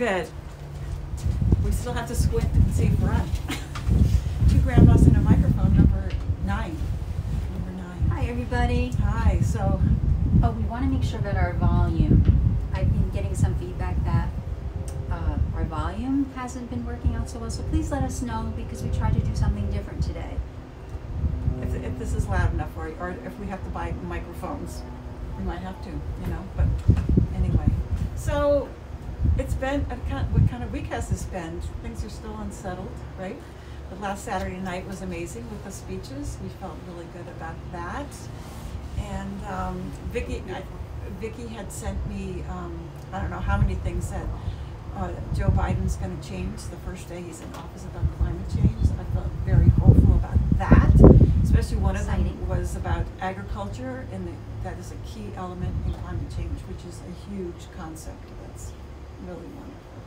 Good. We still have to squint and see if we're. Two grandmas and a microphone, number nine. Number nine. Hi, everybody. Hi, so, Oh, we want to make sure that our volume, I've been getting some feedback that uh, our volume hasn't been working out so well, so please let us know because we tried to do something different today. if, if this is loud enough for you, or if we have to buy microphones, we might have to, you know, but anyway. So, it's been, a kind, what kind of week has this been? Things are still unsettled, right? But last Saturday night was amazing with the speeches. We felt really good about that. And um, Vicky, I, Vicky had sent me, um, I don't know how many things that uh, Joe Biden's going to change the first day he's in office about climate change. I felt very hopeful about that. Especially one of them was about agriculture, and that is a key element in climate change, which is a huge concept. Really wonderful,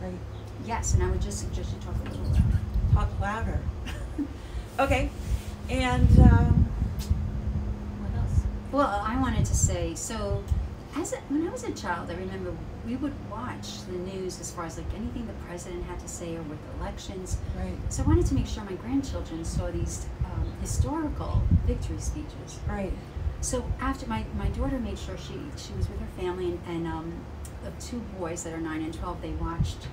right? Yes, and I would just suggest you talk a little louder. Talk louder. okay, and um, what else? Well, I wanted to say, so as a, when I was a child, I remember we would watch the news as far as like anything the president had to say or with elections. Right, So I wanted to make sure my grandchildren saw these um, historical victory speeches. right. So after my, my daughter made sure she she was with her family and, and um, the two boys that are nine and twelve they watched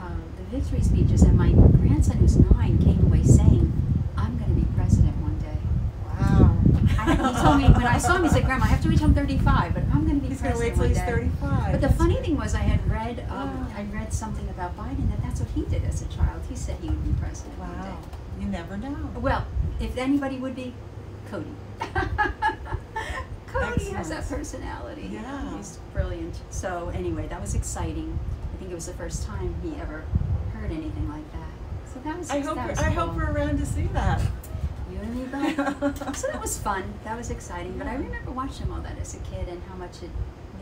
uh, the victory speeches and my grandson who's nine came away saying I'm going to be president one day. Wow. I, he told me when I saw him he said Grandma I have to wait till I'm 35 but I'm going to be He's president wait till he's day. 35. But the funny thing was I had read um, Ah. I read something about Biden that that's what he did as a child. He said he would be president one Wow. day. You never know. Well, if anybody would be, Cody. Cody has that personality. Yeah. He's. So anyway, that was exciting. I think it was the first time he ever heard anything like that. So that was I hope was I cool. hope we're around to see that. you and me both. so that was fun. That was exciting. But I remember watching all that as a kid and how much it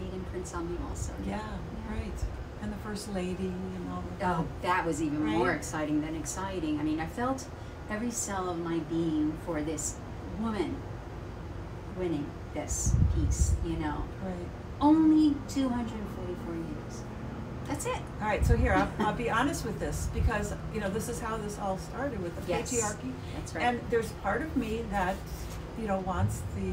made imprints on me also. Yeah, right. And the first lady and all of oh, that. Oh, that was even more exciting than exciting. I mean, I felt every cell of my being for this woman winning this piece, you know. Right. Only 244 years. That's it. All right, so here, I'll, I'll be honest with this because, you know, this is how this all started with the Yes. patriarchy. That's right. And there's part of me that, you know, wants the,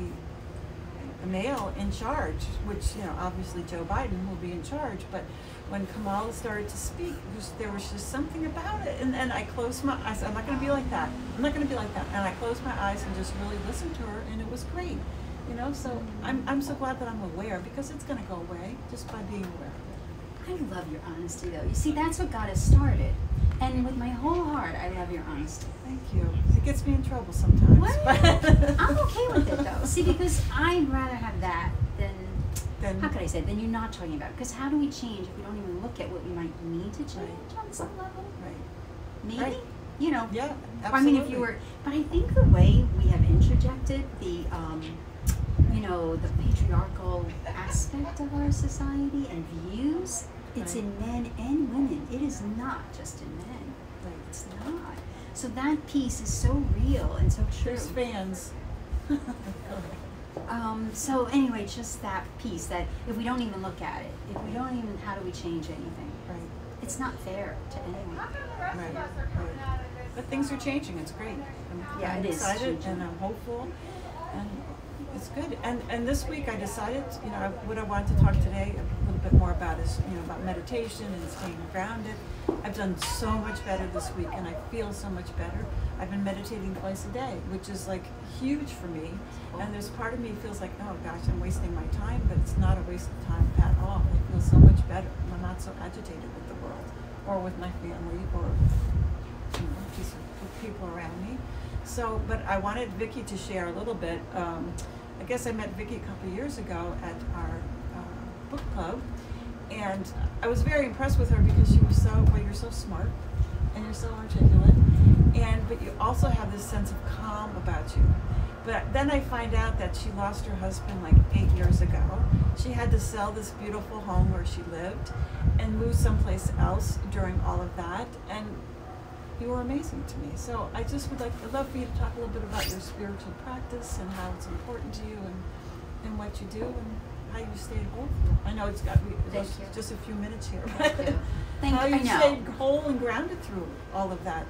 the male in charge, which, you know, obviously Joe Biden will be in charge. But when Kamala started to speak, there's, there was just something about it. And then I closed my eyes. I'm not going to be like that. I'm not going to be like that. And I closed my eyes and just really listened to her, and it was great. You know, so I'm, I'm so glad that I'm aware because it's going to go away just by being aware. I love your honesty, though. You see, that's what got us started. And with my whole heart, I love your honesty. Thank you. It gets me in trouble sometimes. What? but- I'm okay with it, though. See, because I'd rather have that than Then how could I say it, than you're not talking about. it. Because how do we change if we don't even look at what we might need to change on some level? Right. Maybe, Right. you know. Yeah. absolutely. I mean, if you were, but I think the way we have interjected the, um, you know, the patriarchal aspect of our society and views, it's Right. in men and women. It is not just in men. Right. It's not. So that piece is so real and so true. There's fans. Um, so anyway, just that piece that if we don't even look at it, if we don't even, how do we change anything? right. It's not fair to anyone. Right. Right. But things are changing. It's great. I'm, Yeah, I'm it is excited changing. and I'm hopeful, and it's good. And and this week I decided, you know, what I wanted to talk today a little bit more about is, you know, about meditation and staying grounded. I've done so much better this week, and I feel so much better. I've been meditating twice a day, which is like huge for me. And there's part of me feels like, oh gosh, I'm wasting my time, but it's not a waste of time at all. I feel so much better. I'm not so agitated with the world, or with my family, or you know, with people around me. So, but I wanted Vicky to share a little bit. Um, I guess I met Vicky a couple years ago at our uh, book club, and I was very impressed with her because she was so well. You're so smart, and you're so articulate, and but you also have this sense of calm about you. But then I find out that she lost her husband like eight years ago. She had to sell this beautiful home where she lived and move someplace else during all of that. And you were amazing to me. So I just would like, I'd love for you to talk a little bit about your spiritual practice and how it's important to you and, and what you do. And how you stayed whole. I know it's got just, just a few minutes here. Thank you. Thank how you. you stayed whole and grounded through all of that.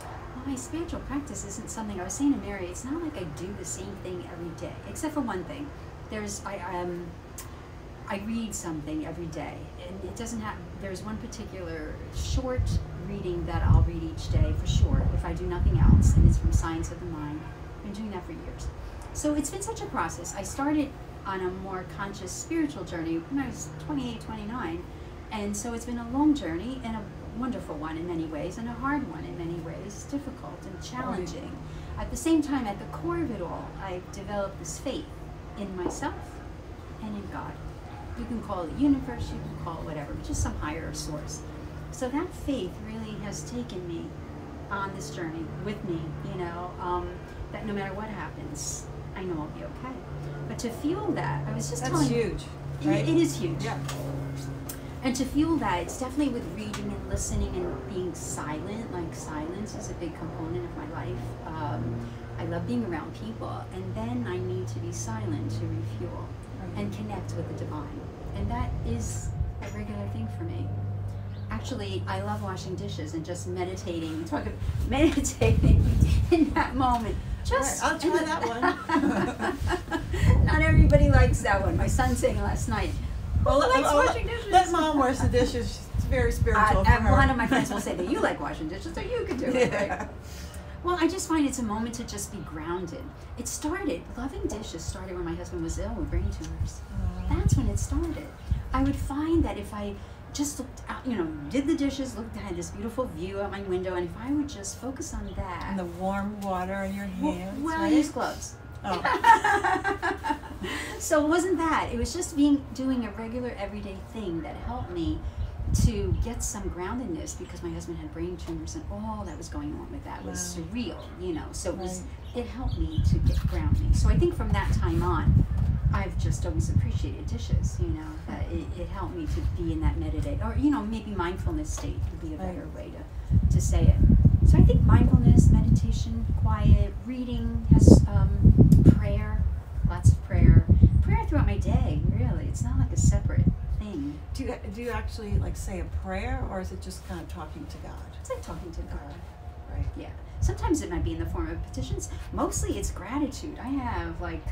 Well, my spiritual practice isn't something I was saying to Mary. It's not like I do the same thing every day, except for one thing. There's I um I read something every day, and it doesn't have. There's one particular short reading that I'll read each day for sure if I do nothing else, and it's from Science of the Mind. I've been doing that for years. So it's been such a process. I started on a more conscious spiritual journey when I was 28, 29. And so it's been a long journey and a wonderful one in many ways and a hard one in many ways, difficult and challenging. At the same time, at the core of it all, I've developed this faith in myself and in God. You can call it universe, you can call it whatever, but just some higher source. So that faith really has taken me on this journey with me, you know, um, that no matter what happens, I know I'll be okay. But to feel that, I was just That's telling huge, it- right? it is huge. Yeah. And to feel that, it's definitely with reading and listening and being silent. Like silence is a big component of my life. Um, I love being around people, and then I need to be silent to refuel and connect with the divine. And that is a regular thing for me. Actually, I love washing dishes and just meditating. Talk of meditating in that moment. Just I'll try that one. Not everybody likes that one. My son sang last night. Well, I'll- washing dishes? Let mom wash the dishes. It's very spiritual Uh, for her. one of my friends will say that you like washing dishes, so you could do it. Yeah. Right? Well, I just find it's a moment to just be grounded. It started, loving dishes started when my husband was ill with brain tumors. Mm. That's when it started. I would find that if I just looked out, you know, did the dishes, looked at this beautiful view out my window, and if I would just focus on that. And the warm water in your hands. well, I right? use gloves. Oh. so it wasn't that. It was just being doing a regular everyday thing that helped me to get some groundedness because my husband had brain tumors and all that was going on with that was Wow. surreal, you know. So it was Right. it helped me to get ground me. So I think from that time on, I've just always appreciated dishes, you know. It, it helped me to be in that meditate or you know, maybe mindfulness state would be a Right. better way to, to say it. So I think mindfulness, meditation, quiet, reading has um, prayer, lots of prayer. Prayer throughout my day, really. It's not like a separate thing. Do you, do you actually like say a prayer or is it just kind of talking to God? It's like talking to God. Right. Yeah. Sometimes it might be in the form of petitions. Mostly it's gratitude. I have like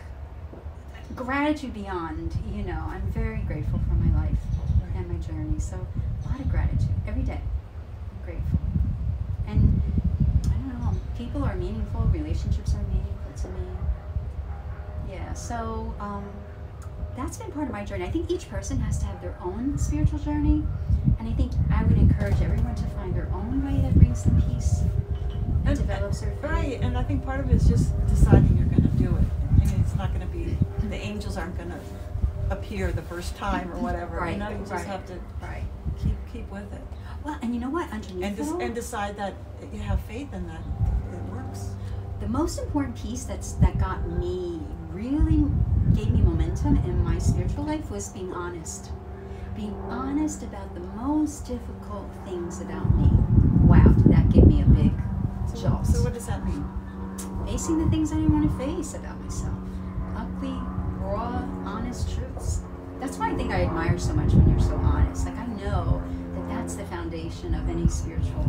gratitude beyond, you know, I'm very grateful for my life and my journey. So a lot of gratitude every day. I'm grateful. And I don't know, people are meaningful, relationships are meaningful to me. Yeah, so um, that's been part of my journey. I think each person has to have their own spiritual journey. And I think I would encourage everyone to find their own way that brings them peace and, And- uh, develops their faith. Right, and I think part of it is just deciding you're going to do it. I mean, it's not going to be, the angels aren't going to appear the first time or whatever. Right, You know, you just right. have to Right. keep keep with it. Well, and you know what? Underneath And, all, and decide that you have faith in that it works. the most important piece that's that got me really gave me momentum in my spiritual life was being honest. Being honest about the most difficult things about me. Wow, did that give me a big So, jolt. so what does that mean? Facing the things I didn't want to face about myself. Ugly, raw, honest truths. That's why I think I admire so much when you're so honest. Like I know that that's the foundation of any spiritual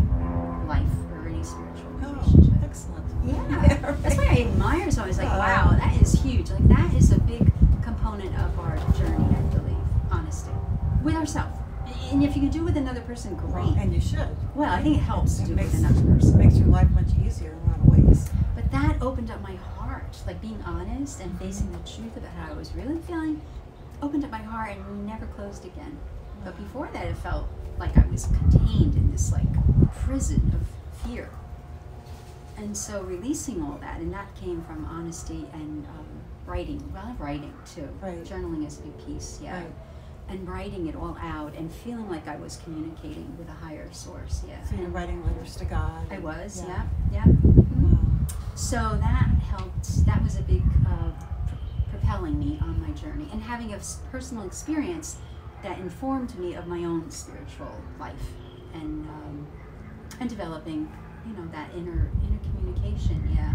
life or any spiritual relationship. Oh, excellent. Yeah, that's why I admire so. I was like, Uh, wow, that is huge. Like that is a big component of our journey, I believe. Honesty with ourselves, and if you can do it with another person, great. And you should. Well, I think it helps to do it makes, with another person. makes your life much easier in a lot of ways. But that opened up my heart, like being honest and facing the truth about how I was really feeling, opened up my heart and never closed again. But before that, it felt like I was contained in this like prison of fear. And so releasing all that, and that came from honesty and um, writing. Well, writing too. Right. Journaling is a big piece, yeah. Right. And writing it all out and feeling like I was communicating with a higher source, yeah. So you're writing letters to God. I was, Yeah. yeah, yeah. Mhm. Wow. So that helped. That was a big uh, pr- propelling me on my journey, and having a personal experience that informed me of my own spiritual life, and um, and developing, you know, that inner inner communication. Yeah.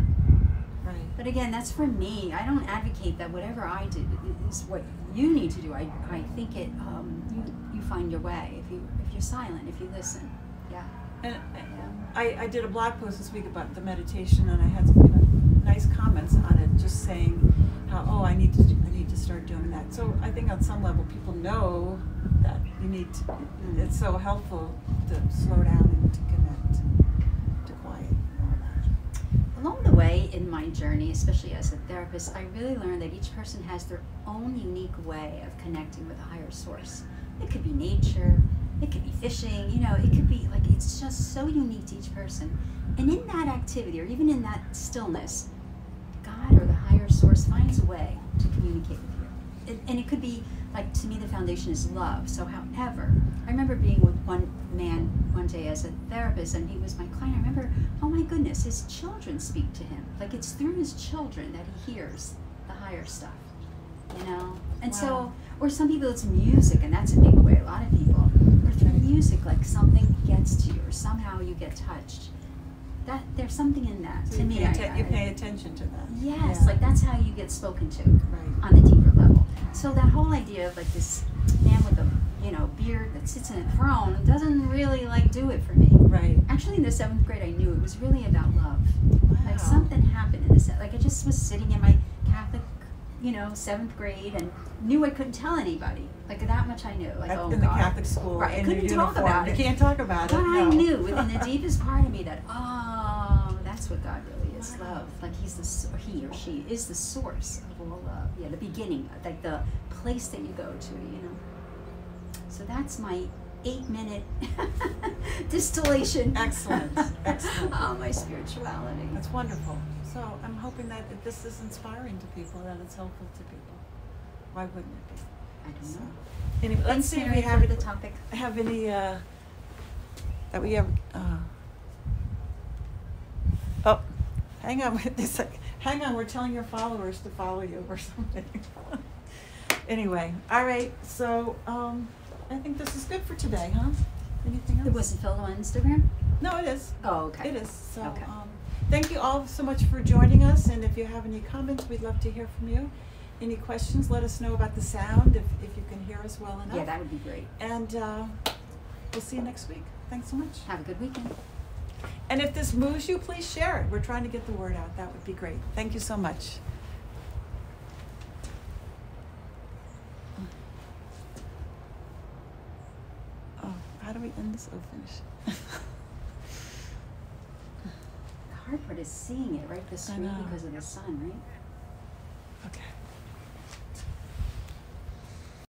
Right. But again, that's for me. I don't advocate that whatever I do is what you need to do. I, I think it um, you you find your way if you if you're silent, if you listen. Yeah. And Yeah. I, I did a blog post this week about the meditation, and I had some nice comments on it, just saying how oh I need to do, I need to start doing that. So I think on some level people know that you need to. It's so helpful to slow down and to connect to quiet and all that. Along the way in my journey, especially as a therapist, I really learned that each person has their own unique way of connecting with a higher source. It could be nature, it could be fishing, you know, it could be like it's just so unique to each person. And in that activity, or even in that stillness, God or the higher source finds a way to communicate with you. And, it could be like to me, the foundation is love. So, however, I remember being with one man one day as a therapist, and he was my client. I remember, oh my goodness, his children speak to him. Like it's through his children that he hears the higher stuff, you know. And so, or some people it's music, and that's a big way. A lot of people, or through music, like something gets to you, or somehow you get touched. That there's something in that. So to you me, pay, I- you pay attention to that. Yes, Yeah. like that's how you get spoken to right. on the deeper level. So that whole idea of like this man with a you know beard that sits in a throne doesn't really like do it for me. Right. Actually, in the seventh grade, I knew it was really about love. Wow. Like something happened in the se- like I just was sitting in my Catholic, you know, seventh grade and knew I couldn't tell anybody. Like that much I knew. Like At- oh in the God. Catholic school. Right, I couldn't talk about You it. can't talk about it. But I no. knew within the deepest part of me that oh, that's what God really is, love. Like He's the He or she is the source of all love. Yeah, the beginning, like the place that you go to. You know. So that's my eight-minute distillation. Excellent, excellent. oh, my spirituality. That's wonderful. So I'm hoping that if this is inspiring to people, that it's helpful to people. Why wouldn't it be? I don't So, know. anyway, let's see if we have the topic. have any uh, that we have. Uh, oh, hang on with this. Hang on, we're telling your followers to follow you or something. Anyway, all right. So um, I think this is good for today, huh? Anything else? It wasn't filled on Instagram. No, it is. Oh, okay. It is. So, Okay. um, thank you all so much for joining us. And if you have any comments, we'd love to hear from you. Any questions, let us know about the sound if, if you can hear us well enough. Yeah, that would be great. And uh, we'll see you next week. Thanks so much. Have a good weekend. And if this moves you, please share it. We're trying to get the word out. That would be great. Thank you so much. Oh, we end this? Oh. The hard part is seeing it right the screen because of the sun, right? okay.